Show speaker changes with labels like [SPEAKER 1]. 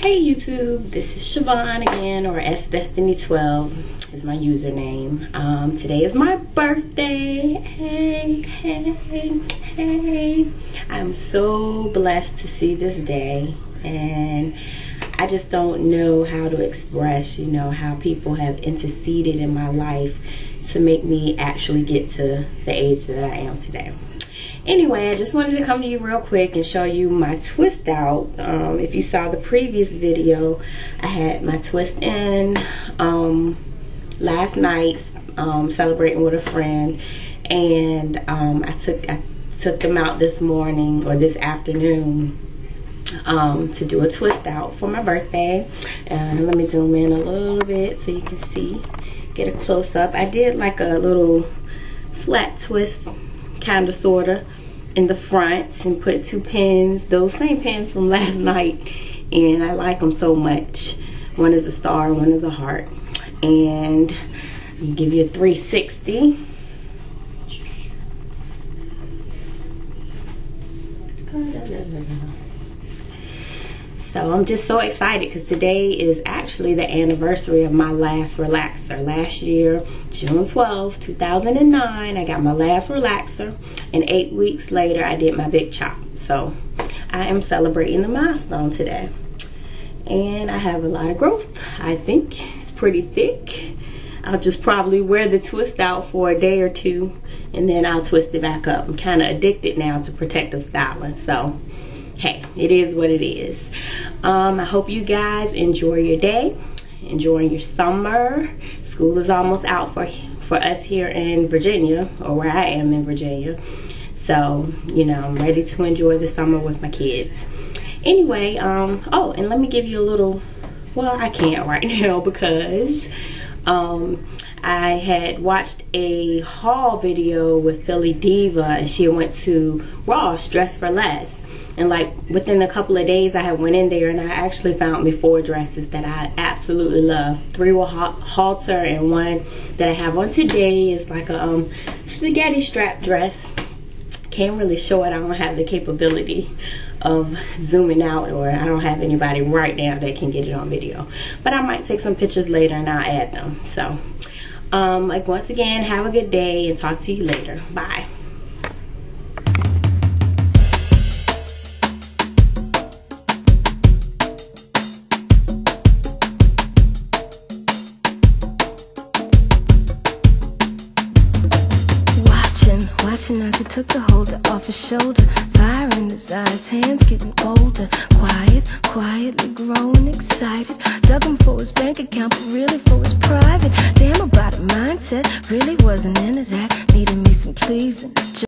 [SPEAKER 1] Hey YouTube, this is Shivawn again, or S Destiny 12 is my username. Um, today is my birthday. Hey, hey, hey. I'm so blessed to see this day, and I just don't know how to express, you know, how people have interceded in my life to make me actually get to the age that I am today anyway i just wanted to come to you real quick and show you my twist out. Um, if you saw the previous video i had my twist in um, last night um, celebrating with a friend and um, i took i took them out this morning or this afternoon um, to do a twist out for my birthday. And let me zoom in a little bit so you can see get a close-up. I did like a little flat twist kind of sorta in the front and put two pins those same pins from last mm-hmm. night and I like them so much. One is a star one is a heart. And give you a 360 So I'm just so excited because today is actually the anniversary of my last relaxer. Last year, June 12, 2009, I got my last relaxer. And eight weeks later, I did my big chop. So I am celebrating the milestone today. And I have a lot of growth. I think it's pretty thick. I'll just probably wear the twist out for a day or two and then I'll twist it back up. I'm kind of addicted now to protective styling. So hey, it is what it is. Um, I hope you guys enjoy your day, enjoying your summer. School is almost out for for us here in Virginia, or where I am in Virginia. So, you know, I'm ready to enjoy the summer with my kids. Anyway, um, oh, and let me give you a little, well, I can't right now because um, I had watched a haul video with Philly Diva and she went to Ross Dress for Less. And like within a couple of days i had went in there and i actually found me four dresses that i absolutely love. Three were halter and one that i have on today. Is like a um, spaghetti strap dress. Can't really show it. I don't have the capability of zooming out or i don't have anybody right now that can get it on video. But i might take some pictures later and i'll add them. So um, like once again have a good day and talk to you later. Bye
[SPEAKER 2] As he took the holder off his shoulder. Fire in his eyes, hands getting older. Quiet, quietly growing excited. Dug him for his bank account, but really for his private. Damn about a mindset, really wasn't into that. Needed me some pleasing